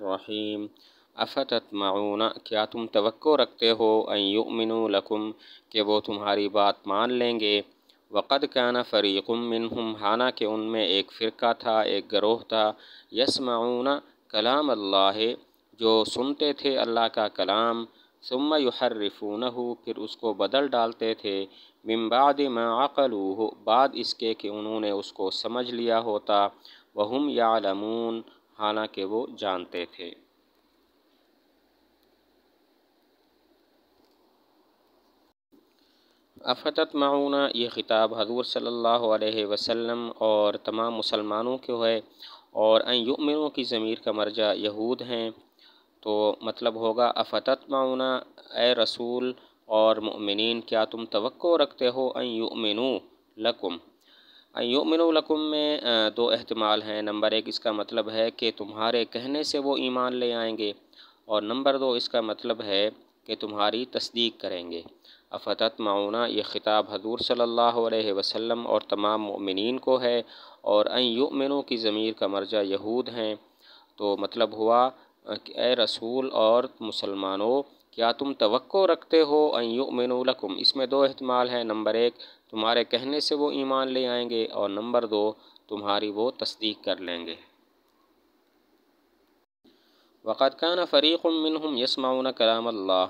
बसमीम अफ़तमाऊन क्या तुम तवक्को रखते हो अयुमिन लकुम, कि वो तुम्हारी बात मान लेंगे? वक़द काना फ़रीक़ुम मिनहुम हाना कि उनमें एक फ़िरका था, एक गरोह था। यसमाऊन कलाम अल्लाह जो सुनते थे अल्लाह का कलाम। सुम्मा युहर्रिफूनहु, फिर उसको बदल डालते थे। मिम्बाद माक़लूह बाद इसके कि उन्होंने उसको समझ लिया होता। वहम यालमून, हालाँकि वो जानते थे। अफ़तत माऊना ये ख़िताब हजूर सल्लल्लाहु वसल्लम और तमाम मुसलमानों के है और युमिनों की ज़मीर का मर्जा यहूद हैं। तो मतलब होगा अफ़तत माऊना ए रसूल और मुमिन क्या तुम तवक्को रखते हो? युमिनू लकुम। युमिन लकुम में दो अहतमाल हैं। नंबर एक, इसका मतलब है कि तुम्हारे कहने से वो ईमान ले आएँगे और नंबर दो, इसका मतलब है कि तुम्हारी तस्दीक करेंगे। अफ़तत माऊना, ये ख़िताब हजूर सल्लल्लाहु वसम और तमाम मुमिनीन को है और युमिनों की ज़मीर का मर्जा यहूद हैं। तो मतलब हुआ ए रसूल और मुसलमानों क्या तुम तवक्को रखते हो? युमिन लकुम। इसमें दो अहतमाल हैं। नंबर एक, तुम्हारे कहने से वो ईमान ले आएँगे और नंबर दो, तुम्हारी वो तस्दीक कर लेंगे। वक़द कान फ़रीक़ मिनहुम यसमाउन कलाम अल्लाह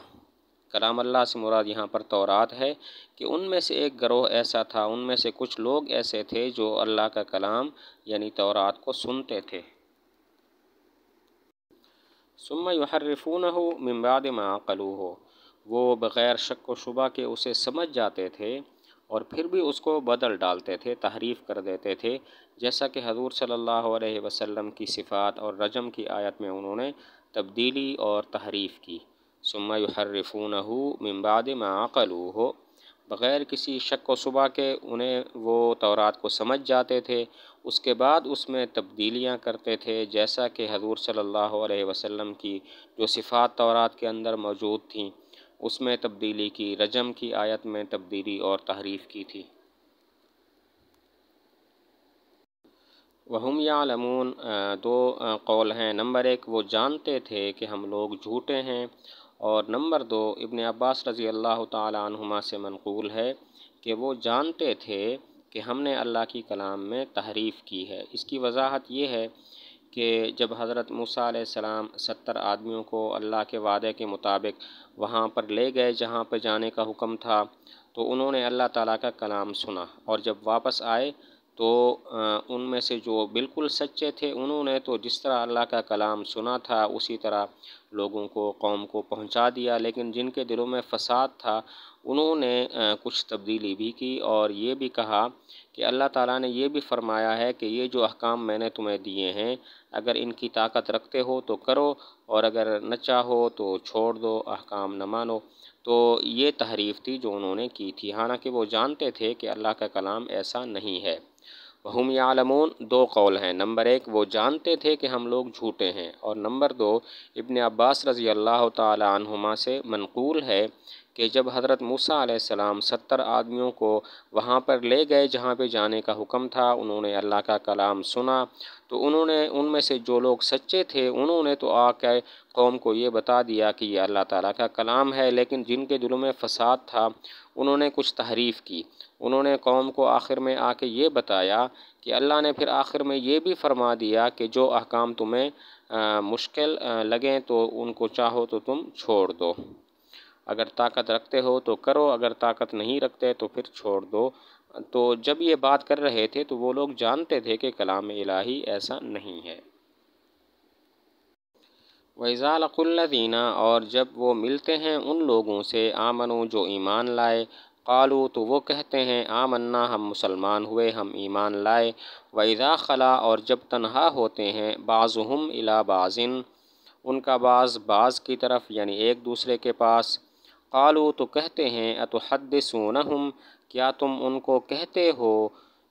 कलाम अल्लाह से मुराद यहाँ पर तौरात है कि उनमें से एक गरोह ऐसा था, उनमें से कुछ लोग ऐसे थे जो अल्लाह का कलाम यानी तौरात को सुनते थे। सुम्मा युहर्रिफून हो मिम्बाद माक़लू हो वो बग़ैर शक व शुबा के उसे समझ जाते थे और फिर भी उसको बदल डालते थे, तहरीफ़ कर देते थे, जैसा कि हजूर सल्लल्लाहु अलैहि की सिफ़ात और रजम की आयत में उन्होंने तब्दीली और तहरीफ़ की। सुम्मा युहर्रिफून मिम्बाद माक़लू हो बग़ैर किसी शक व सुबह के उन्हें वो तौरात को समझ जाते थे उसके बाद उसमें तब्दीलियाँ करते थे, जैसा कि हजूर सल्लल्लाहु अलैहि वसल्लम की जो सिफ़ात तौरात के अंदर मौजूद थीं, उसमें तब्दीली की, रजम की आयत में तब्दीली और तहरीफ़ की थी। वहम यालमून दो कौल हैं। नंबर एक, वो जानते थे कि हम लोग झूठे हैं। और नंबर दो, इब्ने अब्बास रज़ी अल्लाह तुमा से मनकूल है कि वो जानते थे कि हमने अल्लाह की कलाम में तहरीफ़ की है। इसकी वजाहत ये है कि जब हज़रत मूसा सलाम सत्तर आदमियों को अल्लाह के वादे के मुताबिक वहाँ पर ले गए जहाँ पर जाने का हुक्म था तो उन्होंने अल्लाह ताला का कलाम सुना और जब वापस आए तो उनमें से जो बिल्कुल सच्चे थे, उन्होंने तो जिस तरह अल्लाह का कलाम सुना था, उसी तरह लोगों को, कौम को पहुँचा दिया। लेकिन जिनके दिलों में फसाद था उन्होंने कुछ तब्दीली भी की और ये भी कहा कि अल्लाह ताला ने ये भी फ़रमाया है कि ये जो अहकाम मैंने तुम्हें दिए हैं, अगर इनकी ताकत रखते हो तो करो और अगर न चाहो तो छोड़ दो, अहकाम न मानो। तो ये तहरीफ़ थी जो उन्होंने की थी। हालाँकि वो जानते थे कि अल्लाह का कलाम ऐसा नहीं है। हम यालमून, दो कौल हैं। नंबर एक, वो जानते थे कि हम लोग झूठे हैं। और नंबर दो, इब्ने अब्बास रज़ी अल्लाह तहुमा से मनकूल है कि जब हज़रत मूसा सलाम सत्तर आदमियों को वहाँ पर ले गए जहाँ पे जाने का हुक्म था, उन्होंने अल्लाह का कलाम सुना। तो उन्होंने, उनमें से जो लोग सच्चे थे, उन्होंने तो आकर कौम को ये बता दिया कि ये अल्लाह ताला का कलाम है, लेकिन जिनके दिलों में फसाद था, उन्होंने कुछ तहरीफ़ की। उन्होंने कौम को आखिर में आके ये बताया कि अल्लाह ने फिर आखिर में ये भी फरमा दिया कि जो अहकाम तुम्हें मुश्किल लगें तो उनको चाहो तो तुम छोड़ दो। अगर ताकत रखते हो तो करो, अगर ताकत नहीं रखते तो फिर छोड़ दो। तो जब ये बात कर रहे थे तो वो लोग जानते थे कि कलाम इलाही ऐसा नहीं है। वैज़ालकुल्लदीना और जब वो मिलते हैं उन लोगों से, आमनो जो ईमान लाए, कालू तो वो कहते हैं, आमन्ना हम मुसलमान हुए, हम ईमान लाए। वैज़ा खला, और जब तनहा होते हैं, बाज़ुहम इला बाज़िन, उनका बाज़ बाज़ की तरफ़, यानी एक दूसरे के पास कालू तो कहते हैं अतहद सोनहम क्या तुम उनको कहते हो?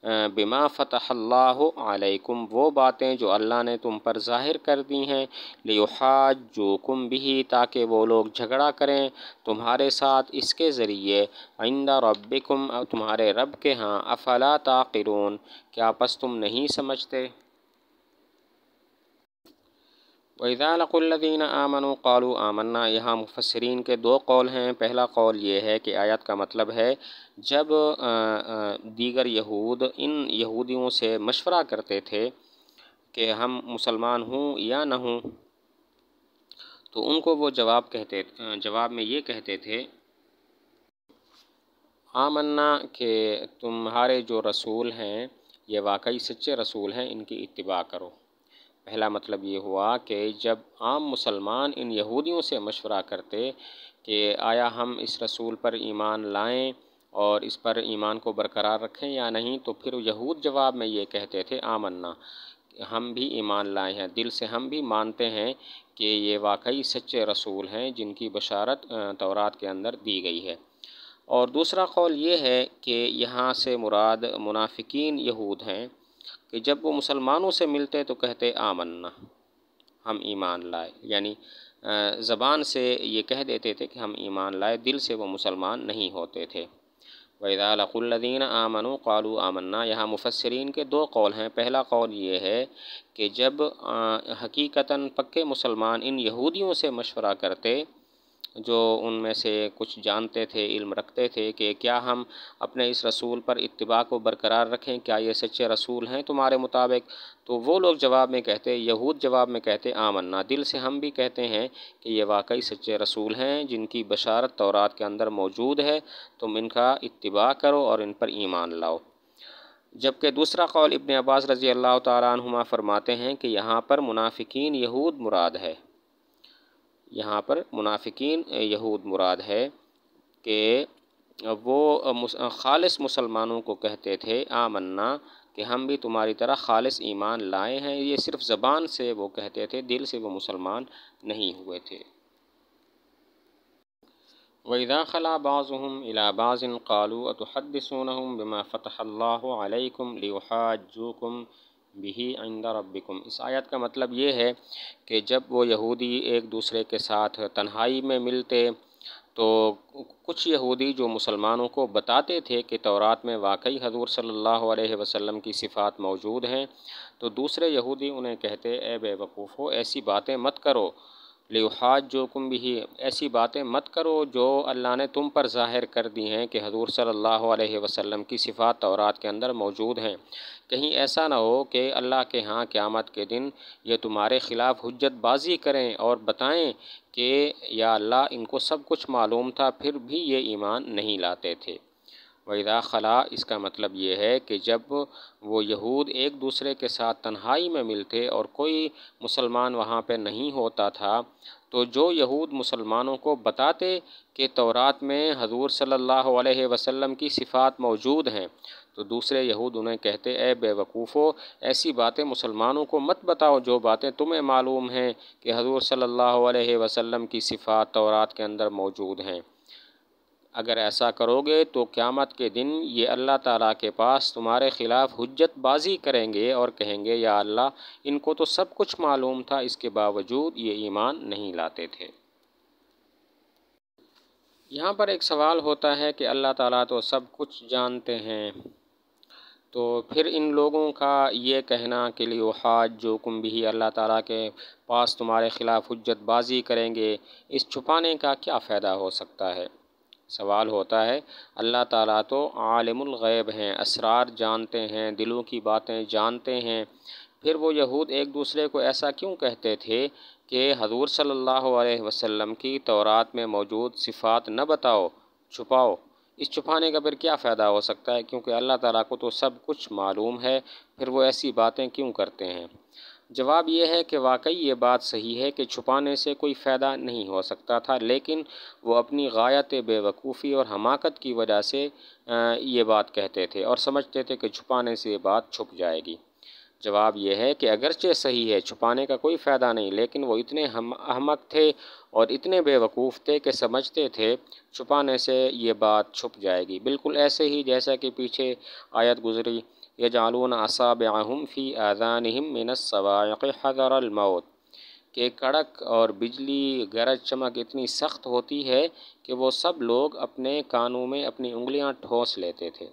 बिमा फ़तहल्लाकुम वो बातें जो अल्लाह ने तुम पर ज़ाहिर कर दी हैं लिहाज जो कुम भी ताकि वो लोग झगड़ा करें तुम्हारे साथ इसके ज़रिए आइंदा रबिकुम तुम्हारे रब के हाँ अफ़ला ताक़िरून क्या पस तुम नहीं समझते? वज़ालकुल्लिन आमन कालू आमन्ना यहाँ मुफसरीन के दो कौल हैं पहला कौल ये है कि आयत का मतलब है जब दीगर यहूद इन यहूदियों से मशवरा करते थे कि हम मुसलमान हूँ या न हूँ तो उनको वो जवाब कहते जवाब में ये कहते थे आमन्ना के तुम्हारे जो रसूल हैं ये वाकई सच्चे रसूल हैं इनकी इत्तबा करो पहला मतलब ये हुआ कि जब आम मुसलमान इन यहूदियों से मशवरा करते कि आया हम इस रसूल पर ईमान लाएँ और इस पर ईमान को बरकरार रखें या नहीं तो फिर यहूद जवाब में ये कहते थे, आमन्ना, हम भी ईमान लाए हैं। दिल से हम भी मानते हैं कि ये वाकई सच्चे रसूल हैं जिनकी बशारत तौरात के अंदर दी गई है। और दूसरा कौल ये है कि यहाँ से मुराद मुनाफिकीन यहूद हैं। कि जब वो मुसलमानों से मिलते तो कहते आमन्ना, हम ईमान लाए। यानी ज़बान से ये कह देते थे कि हम ईमान लाए, दिल से वो मुसलमान नहीं होते थे। वैदालकुल्लिन आमनु कालू आमन्ना, यहाँ मुफसरीन के दो कौल हैं। पहला कौल ये है कि जब हकीकता पक्के मुसलमान इन यहूदियों से मशवरा करते जो उनमें से कुछ जानते थे, इल्म रखते थे कि क्या हम अपने इस रसूल पर इत्तबा को बरकरार रखें? क्या ये सच्चे रसूल हैं तुम्हारे मुताबिक? तो वो लोग जवाब में कहते, यहूद जवाब में कहते, आमन्ना, दिल से हम भी कहते हैं कि ये वाकई सच्चे रसूल हैं, जिनकी बशारत तौरात के अंदर मौजूद है। तुम इनका इत्तबा करो और इन पर ईमान लाओ। जबकि दूसरा कौल इब्न अब्बास रज़ी अल्लाह तुमा फरमाते हैं कि यहाँ पर मुनाफिकीन यहूद मुराद है। यहाँ पर मुनाफिकीन यहूद मुराद है कि वो ख़ालिस मुसलमानों को कहते थे, आमन्ना, कि हम भी तुम्हारी तरह ख़ालिस ईमान लाए हैं। ये सिर्फ़ ज़बान से वो कहते थे, दिल से वो मुसलमान नहीं हुए थे। वैदा खला बाज़ुम इला बाज़िन कालू अतहदसूनहम बिमा फ़तः फ़तहल्लाकुम लिहाजुकुम बिही आइंदा रबिकुम इस आयत का मतलब ये है कि जब वो यहूदी एक दूसरे के साथ तन्हाई में मिलते तो कुछ यहूदी जो मुसलमानों को बताते थे कि तौरात में वाकई हजूर सल्लल्लाहु अलैहि वसल्लम की सिफ़ात मौजूद हैं तो दूसरे यहूदी उन्हें कहते, ए बेवकूफ़ ऐसी बातें मत करो। लिहाज जो कुम भी ऐसी बातें मत करो जो अल्लाह ने तुम पर ज़ाहिर कर दी हैं कि हजूर सल्लल्लाहु अलैहि वसल्लम की सिफ़ात तौरात के अंदर मौजूद हैं। कहीं ऐसा ना हो कि अल्लाह के यहाँ क़्यामत के दिन ये तुम्हारे ख़िलाफ़ हजत बाजी करें और बताएँ कि या अल्लाह इनको सब कुछ मालूम था, फिर भी ये ईमान नहीं लाते थे। वैदा खला, इसका मतलब ये है कि जब वो यहूद एक दूसरे के साथ तन्हाई में मिलते और कोई मुसलमान वहाँ पे नहीं होता था तो जो यहूद मुसलमानों को बताते कि तौरात में हजूर सल्ला वसम की सिफ़ात मौजूद हैं तो दूसरे यहूद उन्हें कहते ए बेवकूफ़ो, ऐसी बातें मुसलमानों को मत बताओ जो बातें तुम्हें मालूम हैं कि हजूर सल्ला वसल्लम की सिफ़ात तौरात के अंदर मौजूद हैं। अगर ऐसा करोगे तो क़्यामत के दिन ये अल्लाह ताला के पास तुम्हारे ख़िलाफ़ हजत बाजी करेंगे और कहेंगे, या अल्लाह, इनको तो सब कुछ मालूम था, इसके बावजूद ये ईमान नहीं लाते थे। यहाँ पर एक सवाल होता है कि अल्लाह ताला तो सब कुछ जानते हैं। तो फिर इन लोगों का ये कहना कि लिए हाज जो कुम भी अल्लाह ताला के पास तुम्हारे ख़िलाफ़ हजत बाजी करेंगे, इस छुपाने का क्या फ़ायदा हो सकता है? सवाल होता है, अल्लाह ताला तो आलिमुल गैब हैं, असरार जानते हैं, दिलों की बातें जानते हैं। फिर वो यहूद एक दूसरे को ऐसा क्यों कहते थे कि हजूर सल्लल्लाहु अलैहि वसल्लम की तौरात में मौजूद सिफ़ात न बताओ, छुपाओ? इस छुपाने का फिर क्या फ़ायदा हो सकता है? क्योंकि अल्लाह ताला को तो सब कुछ मालूम है, फिर वो ऐसी बातें क्यों करते हैं? जवाब ये है कि वाकई ये बात सही है कि छुपाने से कोई फ़ायदा नहीं हो सकता था, लेकिन वो अपनी गायत बेवकूफ़ी और हमाकत की वजह से ये बात कहते थे और समझते थे कि छुपाने से ये बात छुप जाएगी। जवाब यह है कि अगरचे सही है, छुपाने का कोई फ़ायदा नहीं, लेकिन वो इतने हम, अहमक थे और इतने बेवकूफ़ थे कि समझते थे छुपाने से ये बात छुप जाएगी। बिल्कुल ऐसे ही जैसा कि पीछे आयत गुज़री यजालून असाबहम फ़ी आज़ानहम मिनसवाक़ हज़रमौत के कड़क और बिजली गरज चमक इतनी सख्त होती है कि वो सब लोग अपने कानों में अपनी उंगलियाँ ठोस लेते थे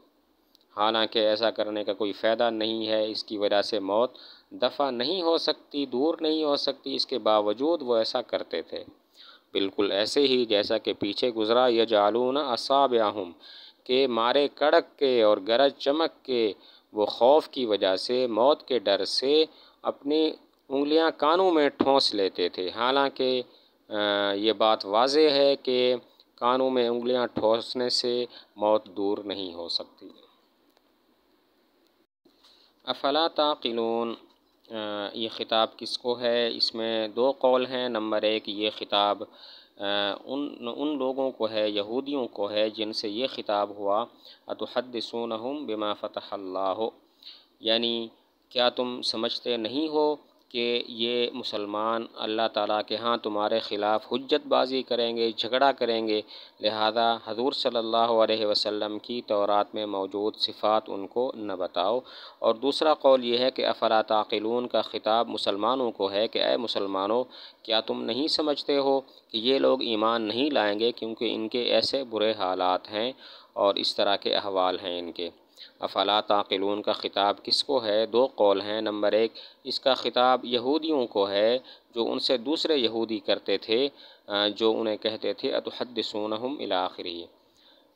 हालाँकि ऐसा करने का कोई फ़ायदा नहीं है इसकी वजह से मौत दफ़ा नहीं हो सकती दूर नहीं हो सकती इसके बावजूद वो ऐसा करते थे बिल्कुल ऐसे ही जैसा कि पीछे गुज़रा यह जालून असाब्याहुम के मारे कड़क के और गरज चमक के वो खौफ की वजह से, मौत के डर से अपनी उंगलियाँ कानों में ठोंस लेते थे। हालाँकि ये बात वाज है कि कानों में उंगलियाँ ठोंसने से मौत दूर नहीं हो सकती। अफला ताकिलून ये ख़िताब किसको है? इसमें दो कौल हैं। नंबर एक, ये ख़िताब उन उन लोगों को है, यहूदियों को है, जिनसे ये ख़िताब हुआ अतहद अतहदसूनहम बिमा फ़तह यानी, क्या तुम समझते नहीं हो कि ये मुसलमान अल्लाह ताला के यहाँ तुम्हारे ख़िलाफ़ हजतबाजी करेंगे, झगड़ा करेंगे, लिहाजा हजूर अलैहि वसल्लम की तौरात में मौजूद सिफ़ात उनको न बताओ। और दूसरा कौल ये है कि अफरा ताक़िलून का ख़िताब मुसलमानों को है कि अय मुसलमानों, क्या तुम नहीं समझते हो कि ये लोग ईमान नहीं लाएँगे क्योंकि इनके ऐसे बुरे हालात हैं और इस तरह के अहवाल हैं इनके? अफला ताक़िलून का ख़िताब किसको है? दो कौल हैं। नंबर एक, इसका ख़िताब यहूदियों को है, जो उनसे दूसरे यहूदी करते थे जो उन्हें कहते थे अतहद अतहदसूनहम आखिरी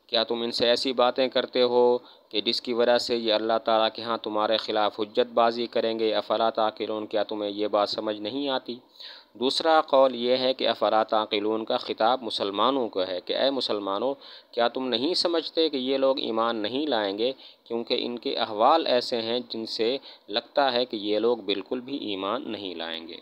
क्या तुम इनसे ऐसी बातें करते हो कि जिसकी वजह से ये अल्लाह ताला के यहाँ तुम्हारे ख़िलाफ़ हजतबाजी करेंगे? अफला ताक़िलून, क्या तुम्हें ये बात समझ नहीं आती? दूसरा कौल ये है कि अफरा ताक़िलून का ख़िताब मुसलमानों को है कि अय मुसलमानों, क्या तुम नहीं समझते कि ये लोग ईमान नहीं लाएँगे? क्योंकि इनके अहवाल ऐसे हैं जिनसे लगता है कि ये लोग बिल्कुल भी ईमान नहीं लाएँगे।